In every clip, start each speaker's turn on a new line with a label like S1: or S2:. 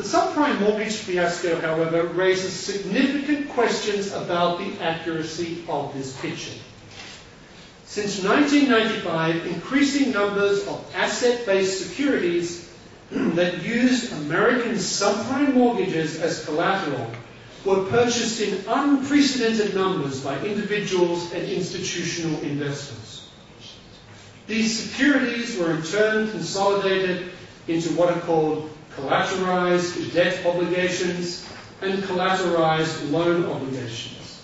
S1: The subprime mortgage fiasco, however, raises significant questions about the accuracy of this picture. Since 1995, increasing numbers of asset-based securities that used American subprime mortgages as collateral were purchased in unprecedented numbers by individuals and institutional investors. These securities were in turn consolidated into what are called collateralized debt obligations and collateralized loan obligations.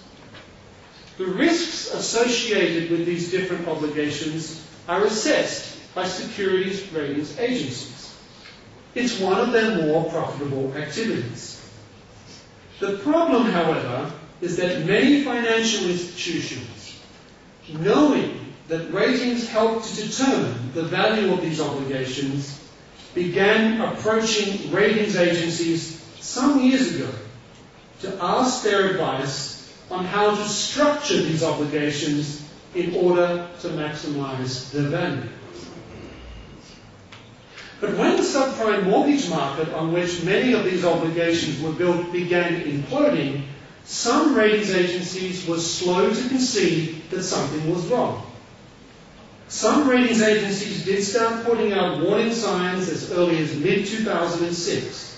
S1: The risks associated with these different obligations are assessed by securities ratings agencies. It's one of their more profitable activities. The problem, however, is that many financial institutions, knowing that ratings help to determine the value of these obligations, began approaching ratings agencies some years ago to ask their advice on how to structure these obligations in order to maximize their value. But when the subprime mortgage market on which many of these obligations were built began imploding, some ratings agencies were slow to concede that something was wrong. Some ratings agencies did start putting out warning signs as early as mid-2006.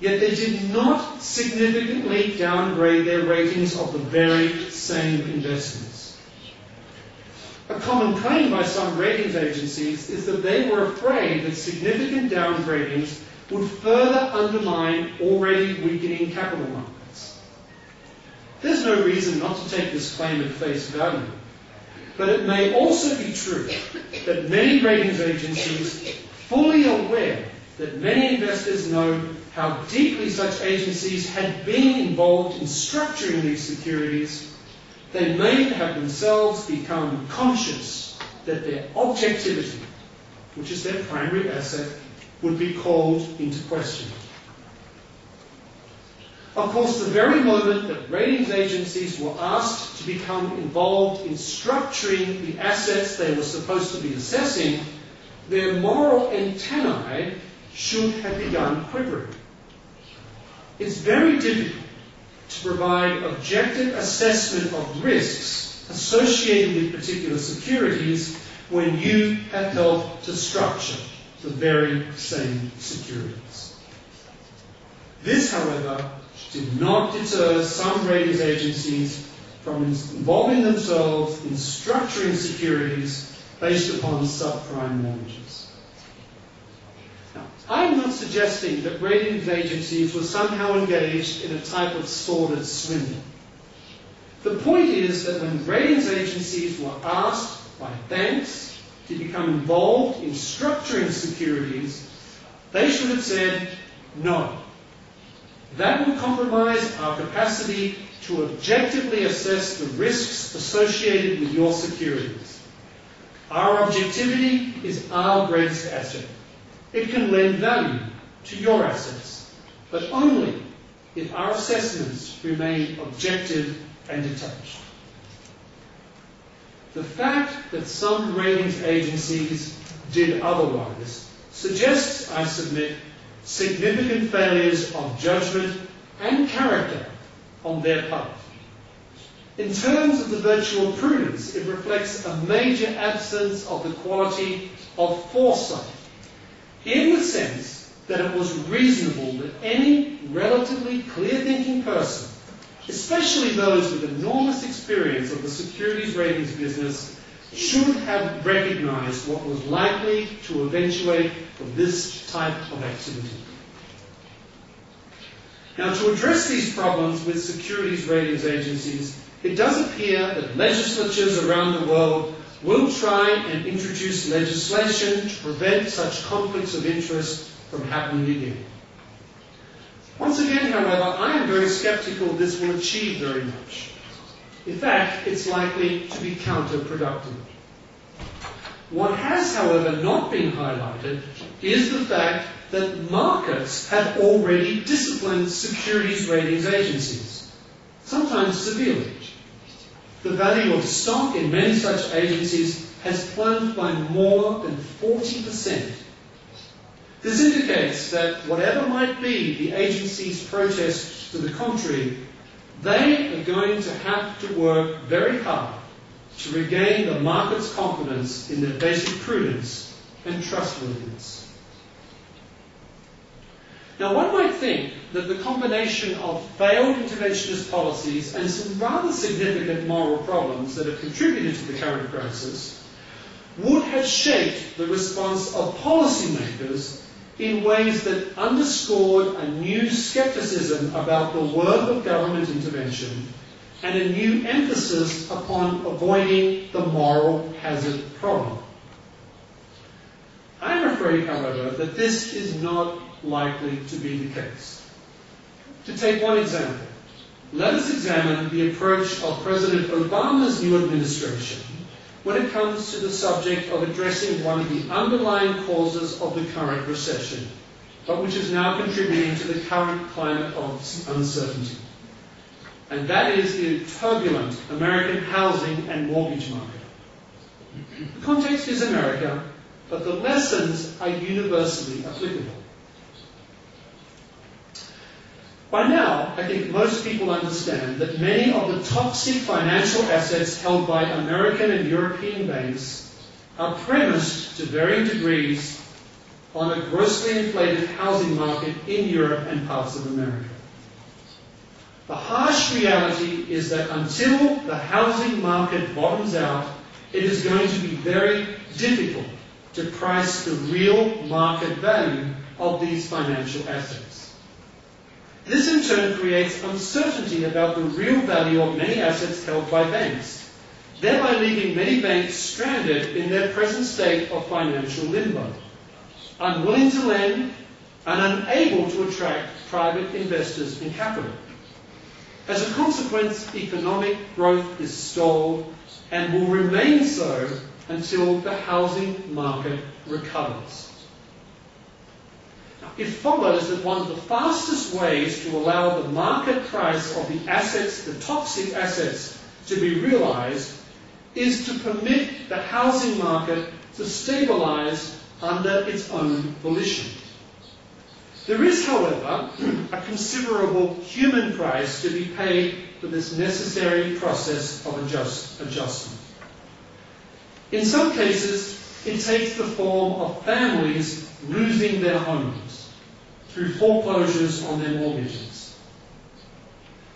S1: Yet they did not significantly downgrade their ratings of the very same investments. A common claim by some ratings agencies is that they were afraid that significant downgradings would further undermine already weakening capital markets. There's no reason not to take this claim at face value. But it may also be true that many ratings agencies, fully aware that many investors know how deeply such agencies had been involved in structuring these securities, they may have themselves become conscious that their objectivity, which is their primary asset, would be called into question. Of course, the very moment that ratings agencies were asked to become involved in structuring the assets they were supposed to be assessing, their moral antennae should have begun quivering. It's very difficult to provide objective assessment of risks associated with particular securities when you have helped to structure the very same securities. This, however, did not deter some ratings agencies from involving themselves in structuring securities based upon subprime mortgages. Now, I'm not suggesting that ratings agencies were somehow engaged in a type of sordid swindle. The point is that when ratings agencies were asked by banks to become involved in structuring securities, they should have said no. That will compromise our capacity to objectively assess the risks associated with your securities. Our objectivity is our greatest asset. It can lend value to your assets, but only if our assessments remain objective and detached. The fact that some ratings agencies did otherwise suggests, I submit, significant failures of judgment and character on their part. In terms of the virtue of prudence, it reflects a major absence of the quality of foresight, in the sense that it was reasonable that any relatively clear-thinking person, especially those with enormous experience of the securities ratings business, should have recognized what was likely to eventuate from this type of activity. Now, to address these problems with securities ratings agencies, it does appear that legislatures around the world will try and introduce legislation to prevent such conflicts of interest from happening again. Once again, however, I am very skeptical this will achieve very much. In fact, it's likely to be counterproductive. What has, however, not been highlighted is the fact that markets have already disciplined securities ratings agencies, sometimes severely. The value of stock in many such agencies has plunged by more than 40%. This indicates that whatever might be the agency's protest to the contrary, they are going to have to work very hard to regain the market's confidence in their basic prudence and trustworthiness. Now, one might think that the combination of failed interventionist policies and some rather significant moral problems that have contributed to the current crisis would have shaped the response of policymakers in ways that underscored a new skepticism about the worth of government intervention and a new emphasis upon avoiding the moral hazard problem. I am afraid, however, that this is not likely to be the case. To take one example, let us examine the approach of President Obama's new administration when it comes to the subject of addressing one of the underlying causes of the current recession, but which is now contributing to the current climate of uncertainty. And that is the turbulent American housing and mortgage market. The context is America, but the lessons are universally applicable. By now, I think most people understand that many of the toxic financial assets held by American and European banks are premised to varying degrees on a grossly inflated housing market in Europe and parts of America. The harsh reality is that until the housing market bottoms out, it is going to be very difficult to price the real market value of these financial assets. This in turn creates uncertainty about the real value of many assets held by banks, thereby leaving many banks stranded in their present state of financial limbo, unwilling to lend and unable to attract private investors and capital. As a consequence, economic growth is stalled and will remain so until the housing market recovers it follows that one of the fastest ways to allow the market price of the assets, the toxic assets, to be realized is to permit the housing market to stabilize under its own volition. There is, however, a considerable human price to be paid for this necessary process of adjust, adjustment. In some cases, it takes the form of families losing their homes through foreclosures on their mortgages.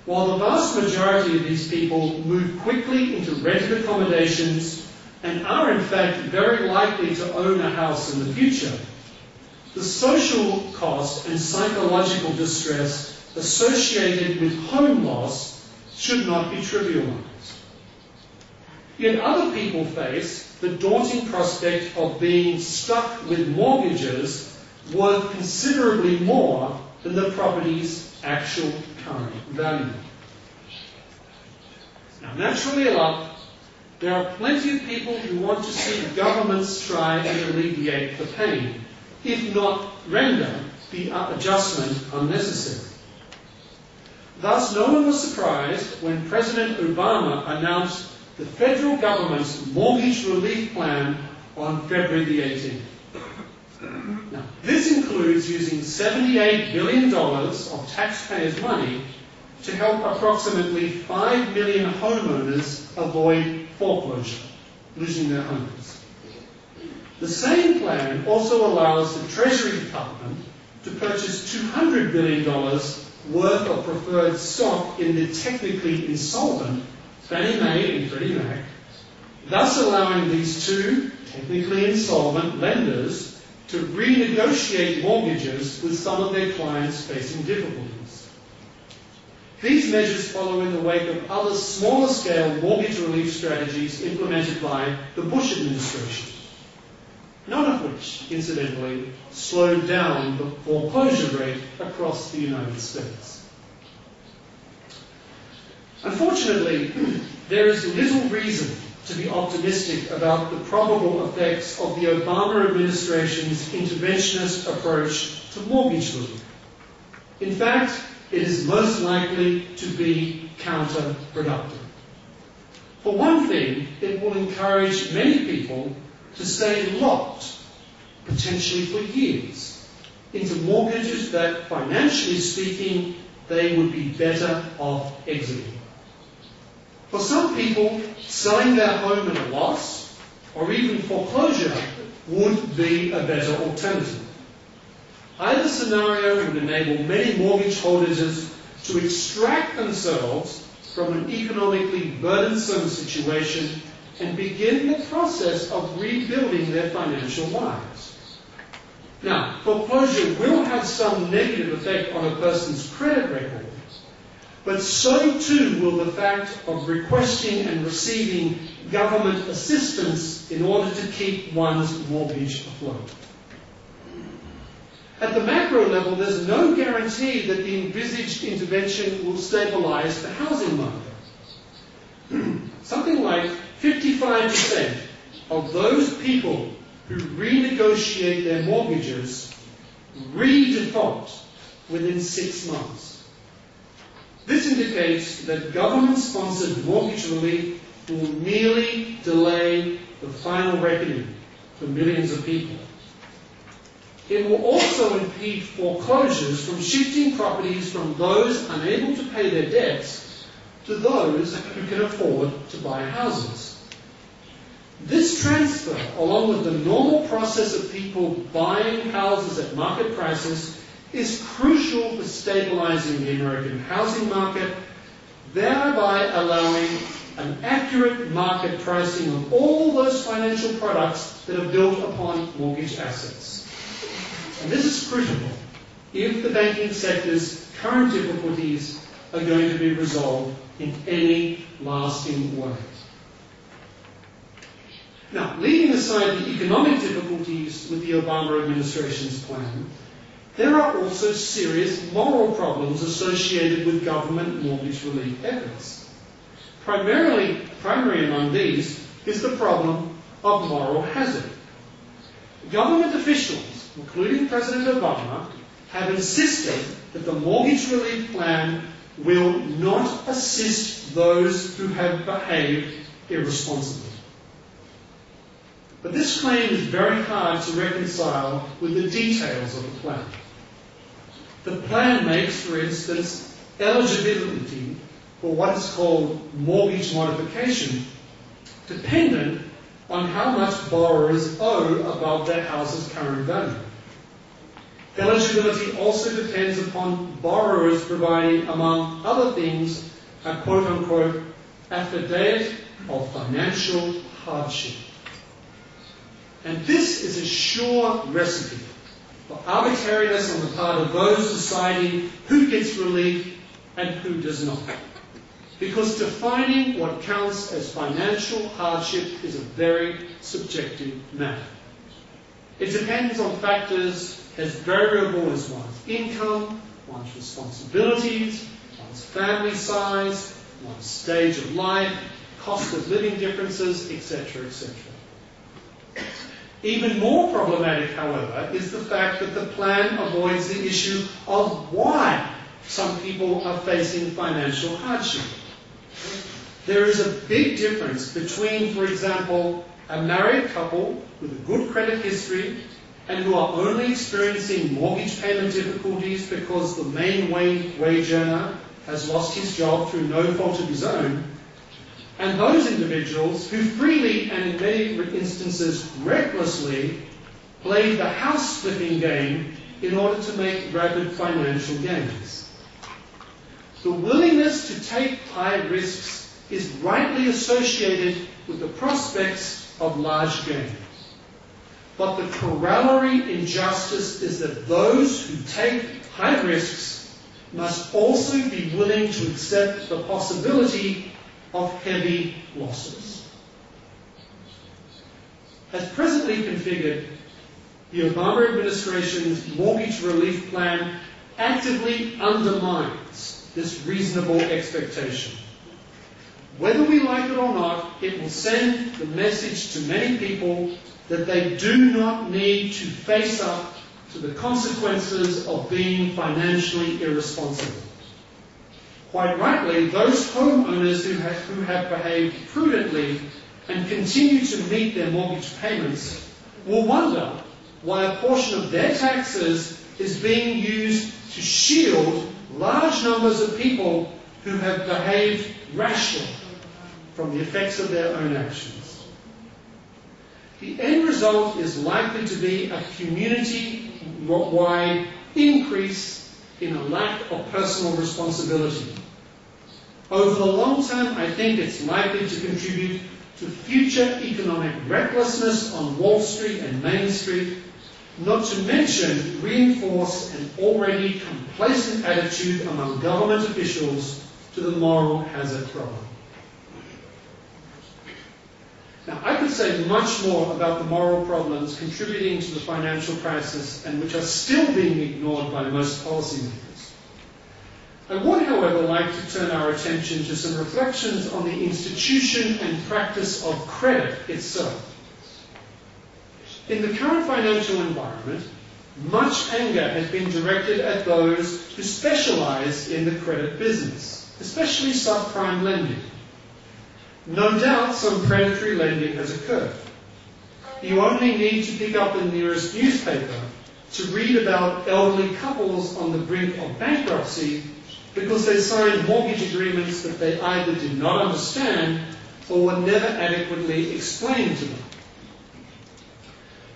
S1: While the vast majority of these people move quickly into rented accommodations and are in fact very likely to own a house in the future, the social cost and psychological distress associated with home loss should not be trivialized. Yet other people face the daunting prospect of being stuck with mortgages worth considerably more than the property's actual current value. Now, naturally enough, there are plenty of people who want to see governments try and alleviate the pain, if not render the adjustment unnecessary. Thus, no one was surprised when President Obama announced the federal government's mortgage relief plan on February the 18th. Now, this includes using $78 billion of taxpayers' money to help approximately 5 million homeowners avoid foreclosure, losing their homes. The same plan also allows the Treasury Department to purchase $200 billion worth of preferred stock in the technically insolvent Fannie Mae and Freddie Mac, thus allowing these two technically insolvent lenders to renegotiate mortgages with some of their clients facing difficulties. These measures follow in the wake of other smaller scale mortgage relief strategies implemented by the Bush administration, none of which, incidentally, slowed down the foreclosure rate across the United States. Unfortunately, there is little reason to be optimistic about the probable effects of the Obama administration's interventionist approach to mortgage relief. In fact, it is most likely to be counterproductive. For one thing, it will encourage many people to stay locked, potentially for years, into mortgages that, financially speaking, they would be better off exiting. For some people, selling their home at a loss or even foreclosure would be a better alternative. Either scenario would enable many mortgage holders to extract themselves from an economically burdensome situation and begin the process of rebuilding their financial lives. Now, foreclosure will have some negative effect on a person's credit record, but so too will the fact of requesting and receiving government assistance in order to keep one's mortgage afloat. At the macro level, there's no guarantee that the envisaged intervention will stabilise the housing market. Something like 55% of those people who renegotiate their mortgages redefault within six months. This indicates that government-sponsored mortgage relief will merely delay the final reckoning for millions of people. It will also impede foreclosures from shifting properties from those unable to pay their debts to those who can afford to buy houses. This transfer, along with the normal process of people buying houses at market prices, is crucial for stabilizing the American housing market, thereby allowing an accurate market pricing of all those financial products that are built upon mortgage assets. And this is critical if the banking sector's current difficulties are going to be resolved in any lasting way. Now, leaving aside the economic difficulties with the Obama administration's plan, there are also serious moral problems associated with government mortgage relief efforts. Primarily, primary among these is the problem of moral hazard. Government officials, including President Obama, have insisted that the mortgage relief plan will not assist those who have behaved irresponsibly. But this claim is very hard to reconcile with the details of the plan. The plan makes, for instance, eligibility for what is called mortgage modification dependent on how much borrowers owe above their house's current value. Eligibility also depends upon borrowers providing, among other things, a quote unquote affidavit of financial hardship. And this is a sure recipe for arbitrariness on the part of those deciding who gets relief and who does not. Because defining what counts as financial hardship is a very subjective matter. It depends on factors as variable as one's income, one's responsibilities, one's family size, one's stage of life, cost of living differences, etc., etc. Even more problematic, however, is the fact that the plan avoids the issue of why some people are facing financial hardship. There is a big difference between, for example, a married couple with a good credit history and who are only experiencing mortgage payment difficulties because the main wage earner has lost his job through no fault of his own, and those individuals who freely and in many instances recklessly played the house flipping game in order to make rapid financial gains. The willingness to take high risks is rightly associated with the prospects of large gains. But the corollary injustice is that those who take high risks must also be willing to accept the possibility of heavy losses. As presently configured, the Obama administration's mortgage relief plan actively undermines this reasonable expectation. Whether we like it or not, it will send the message to many people that they do not need to face up to the consequences of being financially irresponsible. Quite rightly, those homeowners who have, who have behaved prudently and continue to meet their mortgage payments will wonder why a portion of their taxes is being used to shield large numbers of people who have behaved rashly from the effects of their own actions. The end result is likely to be a community-wide increase in a lack of personal responsibility. Over the long term, I think it's likely to contribute to future economic recklessness on Wall Street and Main Street, not to mention reinforce an already complacent attitude among government officials to the moral hazard problem. Now, I could say much more about the moral problems contributing to the financial crisis and which are still being ignored by most policymakers. I would, however, like to turn our attention to some reflections on the institution and practice of credit itself. In the current financial environment, much anger has been directed at those who specialize in the credit business, especially subprime lending. No doubt some predatory lending has occurred. You only need to pick up the nearest newspaper to read about elderly couples on the brink of bankruptcy because they signed mortgage agreements that they either did not understand or were never adequately explained to them.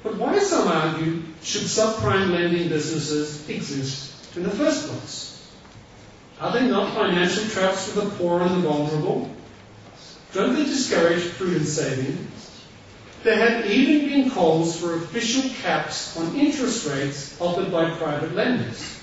S1: But why, some argue, should subprime lending businesses exist in the first place? Are they not financial traps for the poor and the vulnerable? Don't they discourage prudent saving? There have even been calls for official caps on interest rates offered by private lenders.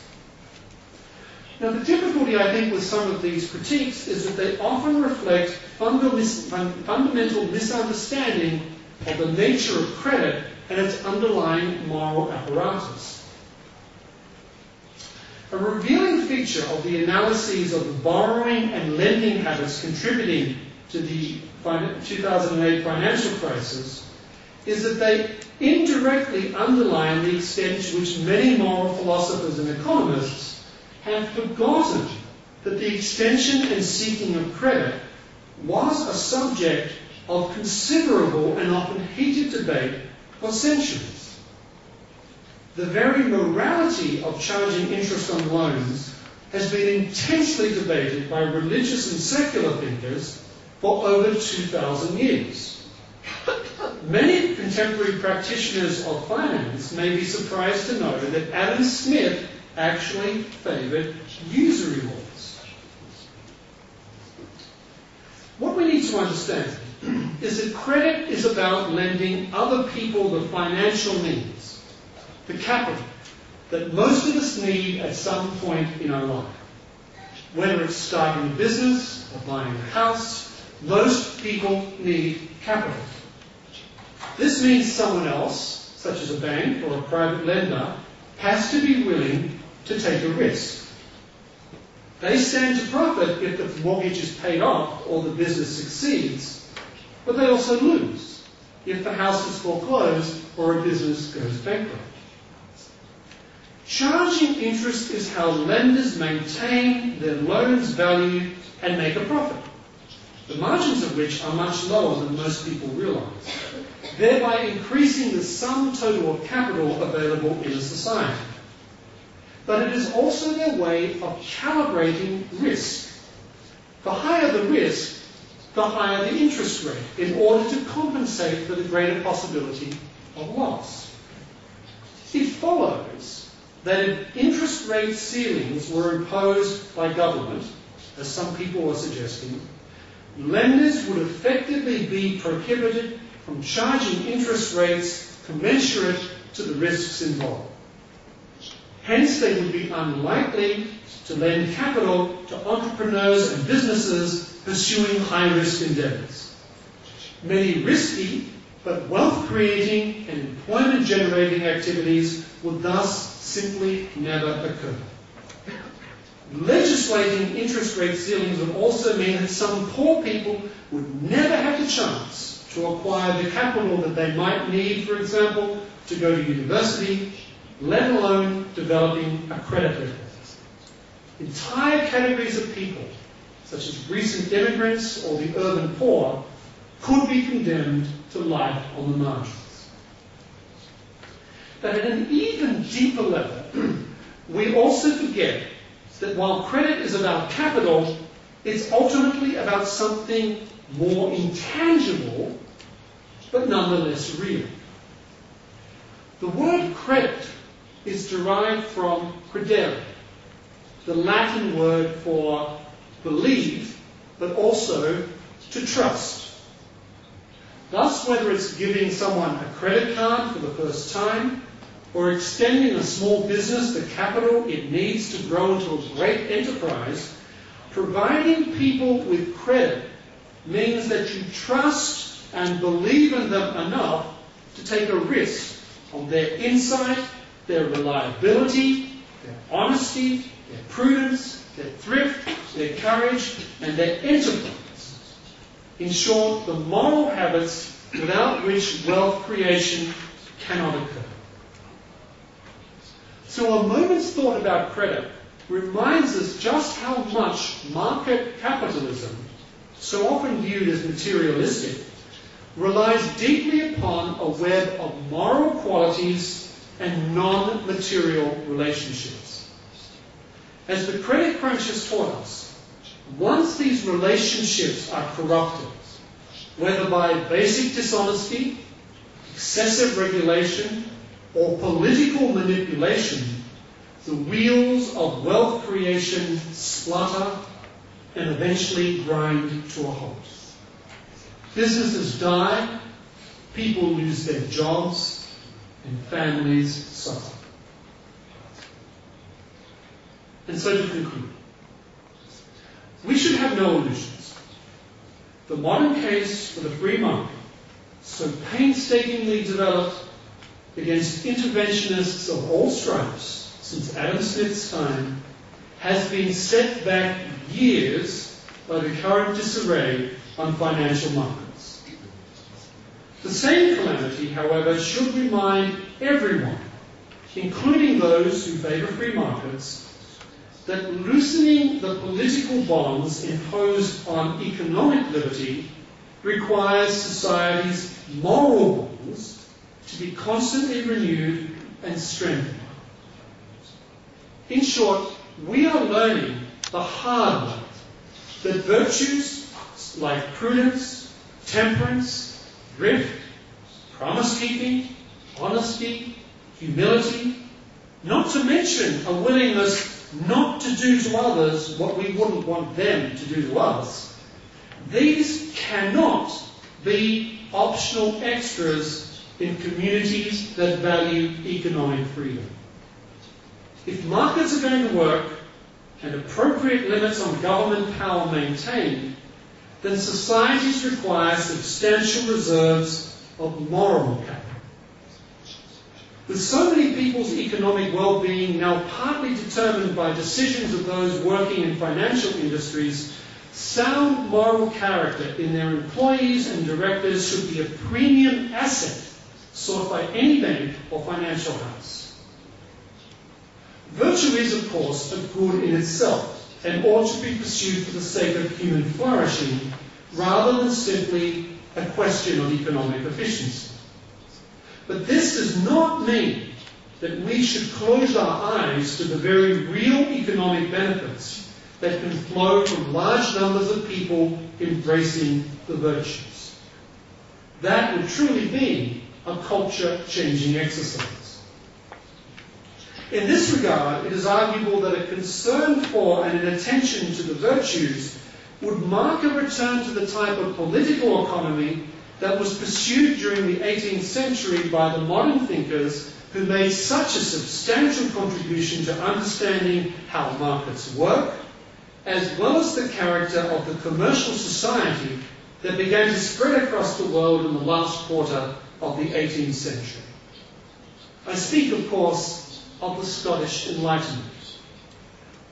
S1: Now, the difficulty, I think, with some of these critiques is that they often reflect fundamental misunderstanding of the nature of credit and its underlying moral apparatus. A revealing feature of the analyses of the borrowing and lending habits contributing to the 2008 financial crisis is that they indirectly underline the extent to which many moral philosophers and economists have forgotten that the extension and seeking of credit was a subject of considerable and often heated debate for centuries. The very morality of charging interest on loans has been intensely debated by religious and secular thinkers for over 2,000 years. Many contemporary practitioners of finance may be surprised to know that Adam Smith actually favored usury laws. What we need to understand is that credit is about lending other people the financial means, the capital, that most of us need at some point in our life. Whether it's starting a business or buying a house most people need capital. This means someone else, such as a bank or a private lender, has to be willing to take a risk. They stand to profit if the mortgage is paid off or the business succeeds, but they also lose if the house is foreclosed or a business goes bankrupt. Charging interest is how lenders maintain their loan's value and make a profit the margins of which are much lower than most people realize, thereby increasing the sum total of capital available in a society. But it is also their way of calibrating risk. The higher the risk, the higher the interest rate, in order to compensate for the greater possibility of loss. It follows that if interest rate ceilings were imposed by government, as some people are suggesting, lenders would effectively be prohibited from charging interest rates commensurate to the risks involved. Hence, they would be unlikely to lend capital to entrepreneurs and businesses pursuing high risk endeavors. Many risky but wealth creating and employment generating activities would thus simply never occur. Legislating interest rate ceilings would also mean that some poor people would never have the chance to acquire the capital that they might need, for example, to go to university, let alone developing a credit record. Entire categories of people, such as recent immigrants or the urban poor, could be condemned to life on the margins. But at an even deeper level, we also forget that while credit is about capital, it's ultimately about something more intangible, but nonetheless real. The word credit is derived from credere, the Latin word for believe, but also to trust. Thus, whether it's giving someone a credit card for the first time, or extending a small business the capital it needs to grow into a great enterprise, providing people with credit means that you trust and believe in them enough to take a risk on their insight, their reliability, their honesty, their prudence, their thrift, their courage, and their enterprise. In short, the moral habits without which wealth creation cannot occur. So a moment's thought about credit reminds us just how much market capitalism, so often viewed as materialistic, relies deeply upon a web of moral qualities and non-material relationships. As the credit crunch has taught us, once these relationships are corrupted, whether by basic dishonesty, excessive regulation, or political manipulation, the wheels of wealth creation splutter and eventually grind to a halt. Businesses die, people lose their jobs, and families suffer. And so to conclude, we should have no illusions. The modern case for the free market, so painstakingly developed against interventionists of all stripes since Adam Smith's time, has been set back years by the current disarray on financial markets. The same calamity, however, should remind everyone, including those who favour free markets, that loosening the political bonds imposed on economic liberty requires society's moral bonds to be constantly renewed and strengthened. In short, we are learning the hard way that virtues like prudence, temperance, thrift, promise keeping, honesty, humility, not to mention a willingness not to do to others what we wouldn't want them to do to us, these cannot be optional extras in communities that value economic freedom. If markets are going to work and appropriate limits on government power maintained, then societies require substantial reserves of moral capital. With so many people's economic well-being now partly determined by decisions of those working in financial industries, sound moral character in their employees and directors should be a premium asset sought by any bank or financial house. Virtue is, of course, a good in itself and ought to be pursued for the sake of human flourishing rather than simply a question of economic efficiency. But this does not mean that we should close our eyes to the very real economic benefits that can flow from large numbers of people embracing the virtues. That would truly be a culture changing exercise. In this regard, it is arguable that a concern for and an attention to the virtues would mark a return to the type of political economy that was pursued during the 18th century by the modern thinkers who made such a substantial contribution to understanding how markets work, as well as the character of the commercial society that began to spread across the world in the last quarter of the 18th century. I speak, of course, of the Scottish Enlightenment.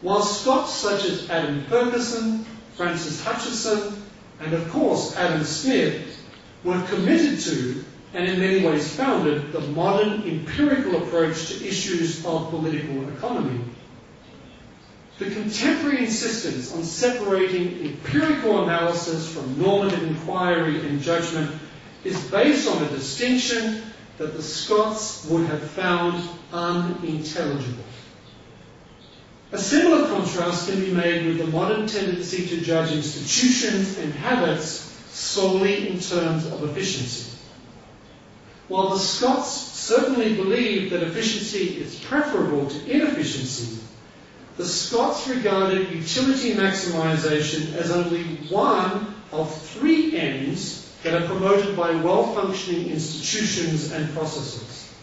S1: While Scots such as Adam Ferguson, Francis Hutcheson, and of course Adam Smith were committed to and in many ways founded the modern empirical approach to issues of political economy. The contemporary insistence on separating empirical analysis from normative inquiry and judgment is based on a distinction that the Scots would have found unintelligible. A similar contrast can be made with the modern tendency to judge institutions and habits solely in terms of efficiency. While the Scots certainly believed that efficiency is preferable to inefficiency, the Scots regarded utility maximisation as only one of three ends that are promoted by well-functioning institutions and processes.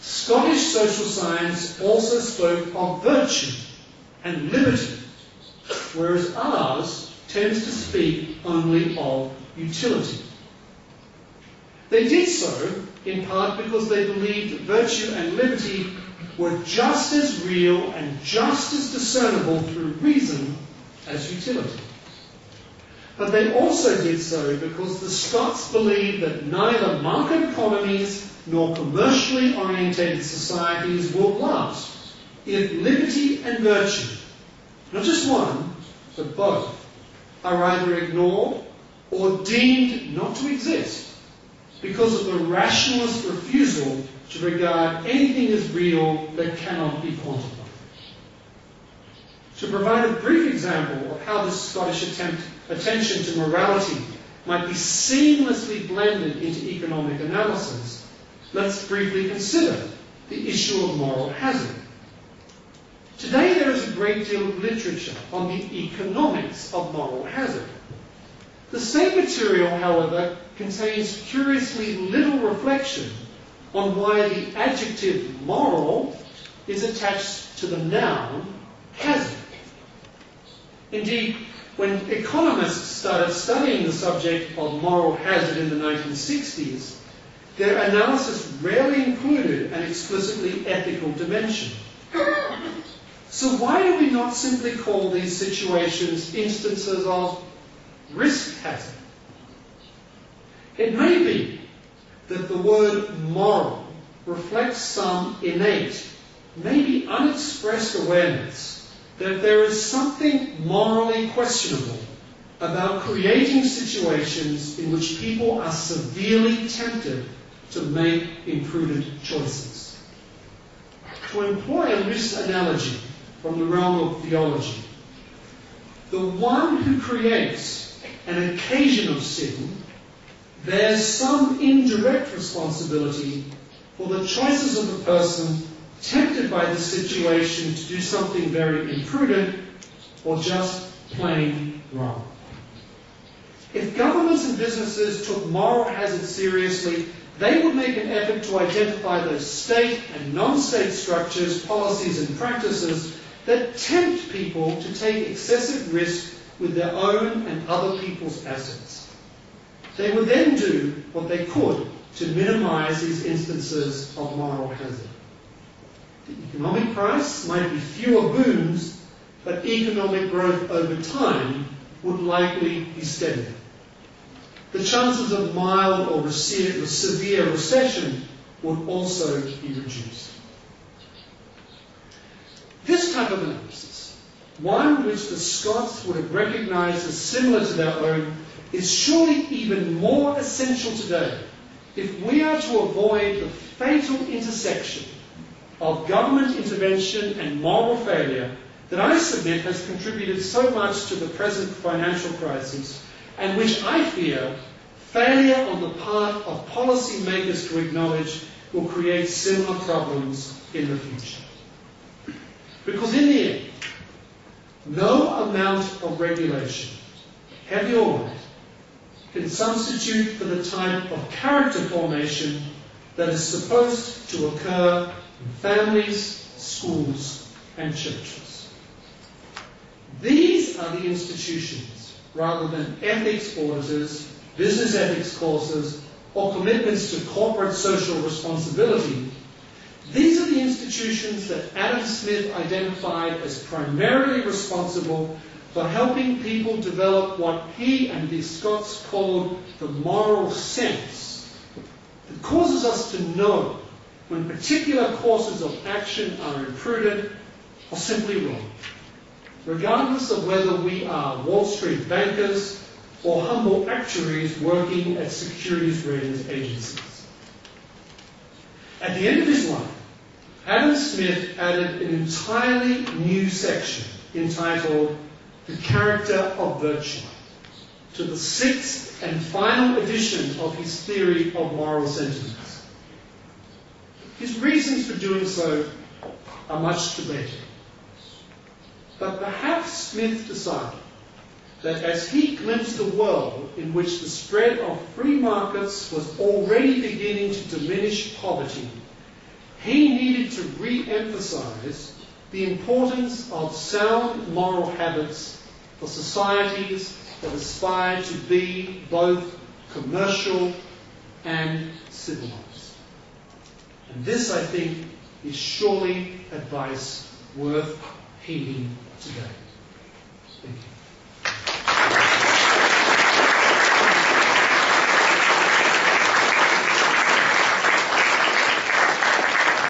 S1: Scottish social science also spoke of virtue and liberty, whereas ours tends to speak only of utility. They did so in part because they believed virtue and liberty were just as real and just as discernible through reason as utility. But they also did so because the Scots believed that neither market economies nor commercially orientated societies will last if liberty and virtue, not just one, but both, are either ignored or deemed not to exist because of the rationalist refusal to regard anything as real that cannot be quantified. To provide a brief example of how this Scottish attempt, attention to morality might be seamlessly blended into economic analysis, let's briefly consider the issue of moral hazard. Today there is a great deal of literature on the economics of moral hazard. The same material, however, contains curiously little reflection on why the adjective moral is attached to the noun hazard. Indeed, when economists started studying the subject of moral hazard in the 1960s, their analysis rarely included an explicitly ethical dimension. So why do we not simply call these situations instances of risk hazard? It may be that the word moral reflects some innate, maybe unexpressed awareness that there is something morally questionable about creating situations in which people are severely tempted to make imprudent choices. To employ a loose analogy from the realm of theology, the one who creates an occasion of sin bears some indirect responsibility for the choices of the person tempted by the situation to do something very imprudent or just plain wrong. If governments and businesses took moral hazard seriously, they would make an effort to identify those state and non-state structures, policies and practices that tempt people to take excessive risk with their own and other people's assets. They would then do what they could to minimize these instances of moral hazard. The economic price might be fewer booms, but economic growth over time would likely be steadier. The chances of mild or severe recession would also be reduced. This type of analysis, one which the Scots would have recognized as similar to their own, is surely even more essential today if we are to avoid the fatal intersection of government intervention and moral failure that I submit has contributed so much to the present financial crisis and which I fear failure on the part of policymakers to acknowledge will create similar problems in the future. Because in the end, no amount of regulation, heavy or light, can substitute for the type of character formation that is supposed to occur in families, schools, and churches. These are the institutions, rather than ethics auditors, business ethics courses, or commitments to corporate social responsibility. These are the institutions that Adam Smith identified as primarily responsible for helping people develop what he and the Scots called the moral sense that causes us to know when particular courses of action are imprudent or simply wrong, regardless of whether we are Wall Street bankers or humble actuaries working at securities ratings agencies. At the end of his life, Adam Smith added an entirely new section entitled The Character of Virtue to the sixth and final edition of his theory of moral sentiments. His reasons for doing so are much debated. But perhaps Smith decided that as he glimpsed a world in which the spread of free markets was already beginning to diminish poverty, he needed to re emphasize the importance of sound moral habits for societies that aspire to be both commercial and civilized. And this, I think, is surely advice worth heeding today. Thank you.